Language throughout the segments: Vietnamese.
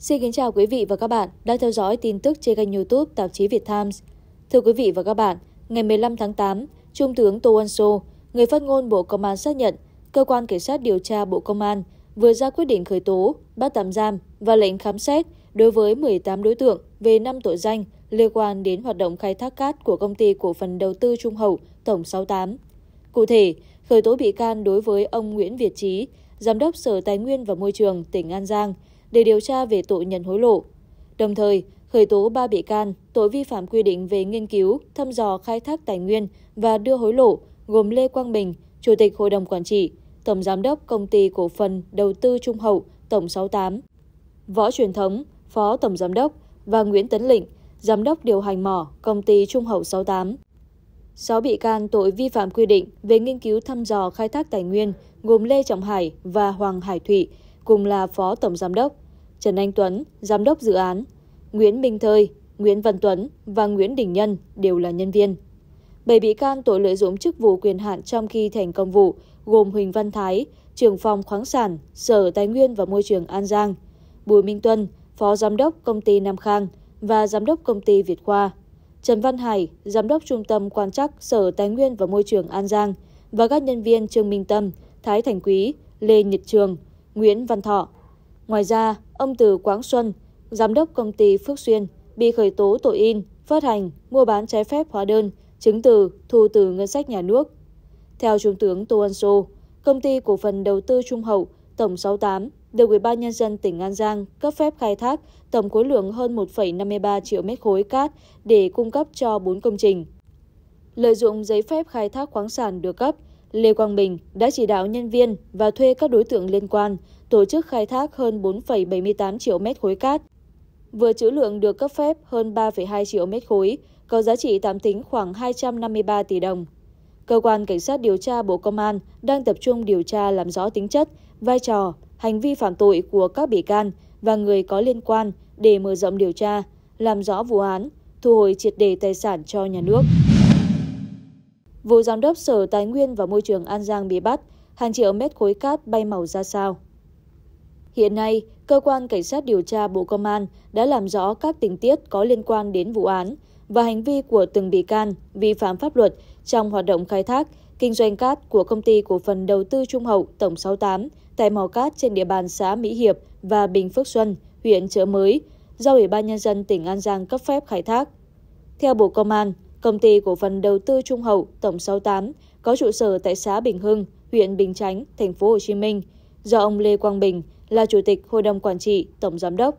Xin kính chào quý vị và các bạn đang theo dõi tin tức trên kênh youtube tạp chí Việt Times. Thưa quý vị và các bạn, ngày 15 tháng 8, Trung tướng Tô Ân Sô, người phát ngôn Bộ Công an xác nhận Cơ quan Cảnh sát điều tra Bộ Công an vừa ra quyết định khởi tố, bắt tạm giam và lệnh khám xét đối với 18 đối tượng về 5 tội danh liên quan đến hoạt động khai thác cát của công ty cổ phần đầu tư Trung Hậu Tổng 68. Cụ thể, khởi tố bị can đối với ông Nguyễn Việt Trí, Giám đốc Sở Tài nguyên và Môi trường tỉnh An Giang để điều tra về tội nhận hối lộ. Đồng thời, khởi tố 3 bị can tội vi phạm quy định về nghiên cứu, thăm dò khai thác tài nguyên và đưa hối lộ gồm Lê Quang Bình, Chủ tịch Hội đồng Quản trị, Tổng Giám đốc Công ty Cổ phần Đầu tư Trung Hậu Tổng 68, Võ Truyền Thống, Phó Tổng Giám đốc và Nguyễn Tấn Lịnh, Giám đốc điều hành mỏ Công ty Trung Hậu 68. 6 bị can tội vi phạm quy định về nghiên cứu thăm dò khai thác tài nguyên gồm Lê Trọng Hải và Hoàng Hải Thụy, cùng là Phó Tổng Giám đốc, Trần Anh Tuấn, Giám đốc dự án, Nguyễn Minh Thơi, Nguyễn Văn Tuấn và Nguyễn Đình Nhân đều là nhân viên. Bảy bị can tội lợi dụng chức vụ quyền hạn trong khi thành công vụ gồm Huỳnh Văn Thái, trưởng phòng khoáng sản, Sở Tài nguyên và Môi trường An Giang, Bùi Minh Tuân, Phó Giám đốc Công ty Nam Khang và Giám đốc Công ty Việt Khoa, Trần Văn Hải, Giám đốc Trung tâm Quan trắc Sở Tài nguyên và Môi trường An Giang và các nhân viên Trương Minh Tâm, Thái Thành Quý, Lê Nhật Trường, Nguyễn Văn Thọ. Ngoài ra, ông Từ Quáng Xuân, Giám đốc Công ty Phước Xuyên, bị khởi tố tội in, phát hành, mua bán trái phép hóa đơn, chứng từ, thu từ ngân sách nhà nước. Theo Trung tướng Tô Ân Sô, Công ty Cổ phần Đầu tư Trung Hậu, Tổng 68, được Ủy ban Nhân dân tỉnh An Giang cấp phép khai thác tổng khối lượng hơn 1,53 triệu mét khối cát để cung cấp cho 4 công trình. Lợi dụng giấy phép khai thác khoáng sản được cấp, Lê Quang Bình đã chỉ đạo nhân viên và thuê các đối tượng liên quan tổ chức khai thác hơn 4,78 triệu mét khối cát. Vừa trữ lượng được cấp phép hơn 3,2 triệu mét khối, có giá trị tạm tính khoảng 253 tỷ đồng. Cơ quan Cảnh sát điều tra Bộ Công an đang tập trung điều tra làm rõ tính chất, vai trò, hành vi phạm tội của các bị can và người có liên quan để mở rộng điều tra, làm rõ vụ án, thu hồi triệt đề tài sản cho nhà nước. Vụ giám đốc Sở Tài nguyên và Môi trường An Giang bị bắt, hàng triệu mét khối cát bay màu ra sao? Hiện nay, cơ quan cảnh sát điều tra Bộ Công an đã làm rõ các tình tiết có liên quan đến vụ án và hành vi của từng bị can vi phạm pháp luật trong hoạt động khai thác, kinh doanh cát của công ty cổ phần đầu tư Trung Hậu Tổng 68 tại mỏ cát trên địa bàn xã Mỹ Hiệp và Bình Phước Xuân, huyện Chợ Mới, do Ủy ban Nhân dân tỉnh An Giang cấp phép khai thác. Theo Bộ Công an, công ty cổ phần đầu tư Trung Hậu Tổng 68 có trụ sở tại xã Bình Hưng, huyện Bình Chánh, thành phố Hồ Chí Minh, do ông Lê Quang Bình là Chủ tịch Hội đồng Quản trị, Tổng Giám đốc.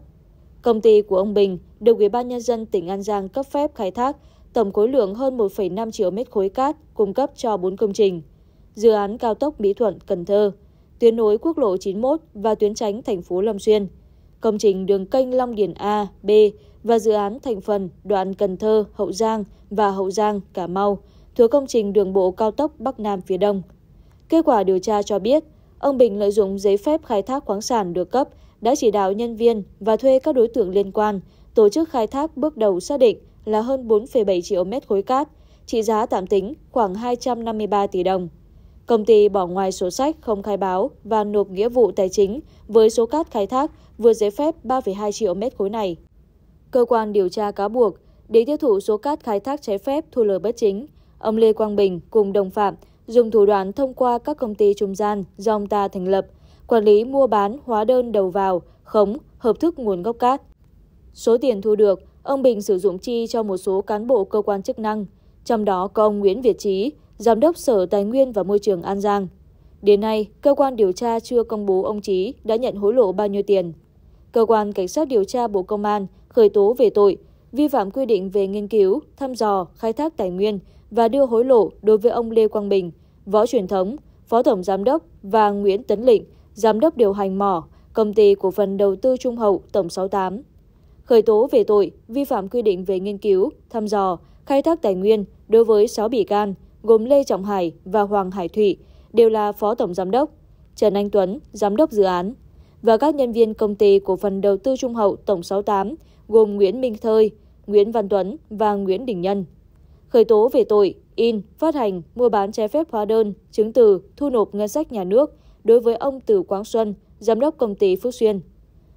Công ty của ông Bình được Ủy ban Nhân dân tỉnh An Giang cấp phép khai thác tổng khối lượng hơn 1,5 triệu mét khối cát cung cấp cho 4 công trình. Dự án cao tốc Mỹ Thuận, Cần Thơ, tuyến nối quốc lộ 91 và tuyến tránh thành phố Long Xuyên, công trình đường kênh Long Điền A, B và dự án thành phần đoạn Cần Thơ, Hậu Giang và Hậu Giang, Cà Mau thuộc công trình đường bộ cao tốc Bắc Nam phía Đông. Kết quả điều tra cho biết, ông Bình lợi dụng giấy phép khai thác khoáng sản được cấp đã chỉ đạo nhân viên và thuê các đối tượng liên quan tổ chức khai thác bước đầu xác định là hơn 4,7 triệu mét khối cát, trị giá tạm tính khoảng 253 tỷ đồng. Công ty bỏ ngoài sổ sách không khai báo và nộp nghĩa vụ tài chính với số cát khai thác vượt giấy phép 3,2 triệu mét khối này. Cơ quan điều tra cáo buộc để tiêu thụ số cát khai thác trái phép thu lời bất chính, ông Lê Quang Bình cùng đồng phạm dùng thủ đoạn thông qua các công ty trung gian do ông ta thành lập, quản lý mua bán hóa đơn đầu vào, khống, hợp thức nguồn gốc cát. Số tiền thu được, ông Bình sử dụng chi cho một số cán bộ cơ quan chức năng, trong đó có ông Nguyễn Việt Trí, Giám đốc Sở Tài nguyên và Môi trường An Giang. Đến nay, cơ quan điều tra chưa công bố ông Trí đã nhận hối lộ bao nhiêu tiền. Cơ quan Cảnh sát điều tra Bộ Công an khởi tố về tội vi phạm quy định về nghiên cứu, thăm dò, khai thác tài nguyên và đưa hối lộ đối với ông Lê Quang Bình, Võ Truyền Thống, Phó Tổng Giám đốc và Nguyễn Tấn Lịnh, Giám đốc điều hành mỏ, Công ty Cổ phần Đầu tư Trung Hậu Tổng 68. Khởi tố về tội vi phạm quy định về nghiên cứu, thăm dò, khai thác tài nguyên đối với 6 bị can gồm Lê Trọng Hải và Hoàng Hải Thụy đều là Phó Tổng Giám đốc, Trần Anh Tuấn, Giám đốc dự án, và các nhân viên công ty cổ phần đầu tư Trung Hậu Tổng 68 gồm Nguyễn Minh Thơi, Nguyễn Văn Tuấn và Nguyễn Đình Nhân. Khởi tố về tội in, phát hành, mua bán trái phép hóa đơn, chứng từ, thu nộp ngân sách nhà nước đối với ông Từ Quang Xuân, Giám đốc công ty Phước Xuyên.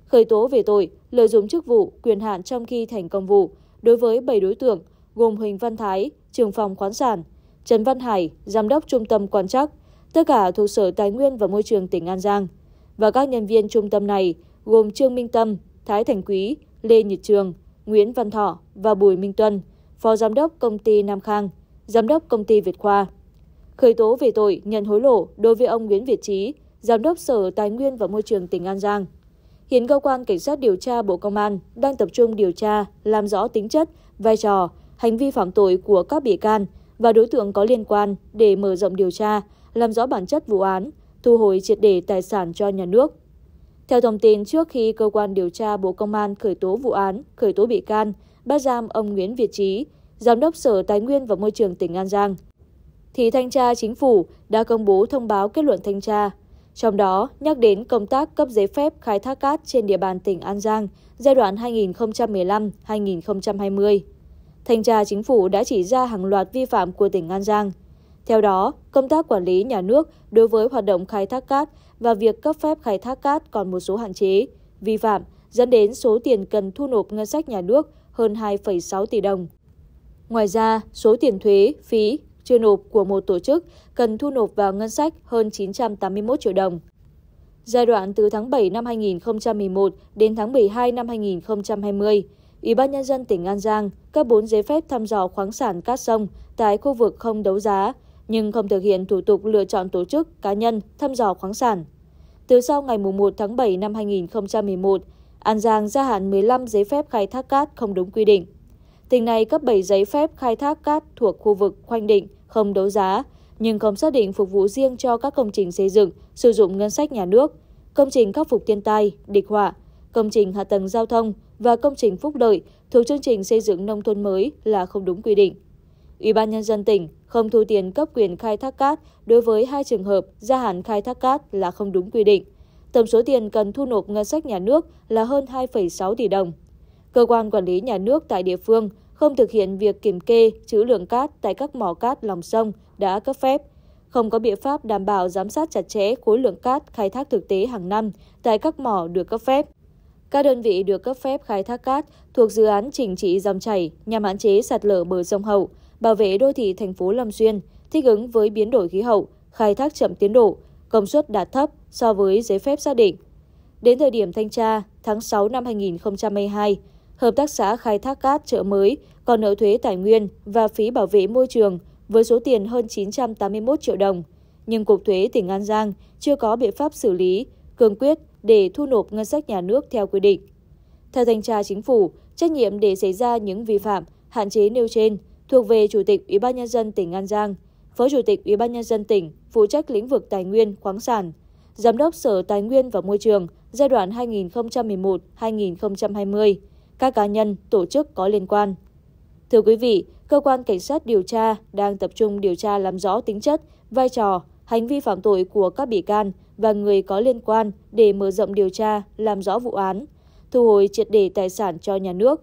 Khởi tố về tội lợi dụng chức vụ, quyền hạn trong khi thành công vụ đối với 7 đối tượng gồm Huỳnh Văn Thái, trưởng phòng khoán sản, Trần Văn Hải, giám đốc trung tâm quan trắc, tất cả thuộc Sở Tài nguyên và Môi trường tỉnh An Giang. Và các nhân viên trung tâm này gồm Trương Minh Tâm, Thái Thành Quý, Lê Nhật Trường, Nguyễn Văn Thọ và Bùi Minh Tuân, Phó Giám đốc Công ty Nam Khang, Giám đốc Công ty Việt Khoa. Khởi tố về tội nhận hối lộ đối với ông Nguyễn Việt Trí, Giám đốc Sở Tài nguyên và Môi trường tỉnh An Giang. Hiện cơ quan cảnh sát điều tra Bộ Công an đang tập trung điều tra, làm rõ tính chất, vai trò, hành vi phạm tội của các bị can và đối tượng có liên quan để mở rộng điều tra, làm rõ bản chất vụ án, thu hồi triệt để tài sản cho nhà nước. Theo thông tin trước khi cơ quan điều tra Bộ Công an khởi tố vụ án, khởi tố bị can, bắt giam ông Nguyễn Việt Trí, Giám đốc Sở Tài nguyên và Môi trường tỉnh An Giang, thì thanh tra chính phủ đã công bố thông báo kết luận thanh tra. Trong đó nhắc đến công tác cấp giấy phép khai thác cát trên địa bàn tỉnh An Giang giai đoạn 2015-2020. Thanh tra chính phủ đã chỉ ra hàng loạt vi phạm của tỉnh An Giang. Theo đó, công tác quản lý nhà nước đối với hoạt động khai thác cát và việc cấp phép khai thác cát còn một số hạn chế, vi phạm dẫn đến số tiền cần thu nộp ngân sách nhà nước hơn 2,6 tỷ đồng. Ngoài ra, số tiền thuế, phí chưa nộp của một tổ chức cần thu nộp vào ngân sách hơn 981 triệu đồng. Giai đoạn từ tháng 7 năm 2011 đến tháng 12 năm 2020, Ủy ban Nhân dân tỉnh An Giang cấp 4 giấy phép thăm dò khoáng sản cát sông tại khu vực không đấu giá, nhưng không thực hiện thủ tục lựa chọn tổ chức cá nhân thăm dò khoáng sản. Từ sau ngày 1 tháng 7 năm 2011, An Giang gia hạn 15 giấy phép khai thác cát không đúng quy định. Tỉnh này cấp 7 giấy phép khai thác cát thuộc khu vực khoanh định, không đấu giá, nhưng không xác định phục vụ riêng cho các công trình xây dựng sử dụng ngân sách nhà nước, công trình khắc phục thiên tai, địch họa, công trình hạ tầng giao thông và công trình phúc lợi thuộc chương trình xây dựng nông thôn mới là không đúng quy định. Ủy ban nhân dân tỉnh không thu tiền cấp quyền khai thác cát đối với hai trường hợp gia hạn khai thác cát là không đúng quy định. Tổng số tiền cần thu nộp ngân sách nhà nước là hơn 2,6 tỷ đồng. Cơ quan quản lý nhà nước tại địa phương không thực hiện việc kiểm kê trữ lượng cát tại các mỏ cát lòng sông đã cấp phép, không có biện pháp đảm bảo giám sát chặt chẽ khối lượng cát khai thác thực tế hàng năm tại các mỏ được cấp phép. Các đơn vị được cấp phép khai thác cát thuộc dự án chỉnh trị dòng chảy nhằm hạn chế sạt lở bờ sông Hậu, bảo vệ đô thị thành phố Lâm Xuyên, thích ứng với biến đổi khí hậu, khai thác chậm tiến độ, công suất đạt thấp so với giấy phép xác định. Đến thời điểm thanh tra, tháng 6 năm 2022, Hợp tác xã khai thác cát chợ mới còn nợ thuế tài nguyên và phí bảo vệ môi trường với số tiền hơn 981 triệu đồng. Nhưng Cục Thuế tỉnh An Giang chưa có biện pháp xử lý, cương quyết để thu nộp ngân sách nhà nước theo quy định. Theo thanh tra chính phủ, trách nhiệm để xảy ra những vi phạm, hạn chế nêu trên thuộc về Chủ tịch Ủy ban nhân dân tỉnh An Giang, Phó Chủ tịch Ủy ban nhân dân tỉnh phụ trách lĩnh vực tài nguyên, khoáng sản, Giám đốc Sở Tài nguyên và Môi trường giai đoạn 2011-2020 các cá nhân, tổ chức có liên quan. Thưa quý vị, cơ quan cảnh sát điều tra đang tập trung điều tra làm rõ tính chất, vai trò, hành vi phạm tội của các bị can và người có liên quan để mở rộng điều tra, làm rõ vụ án, thu hồi triệt để tài sản cho nhà nước.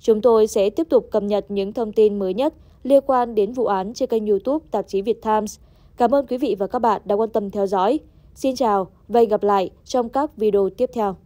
Chúng tôi sẽ tiếp tục cập nhật những thông tin mới nhất liên quan đến vụ án trên kênh youtube tạp chí Việt Times. Cảm ơn quý vị và các bạn đã quan tâm theo dõi. Xin chào và hẹn gặp lại trong các video tiếp theo.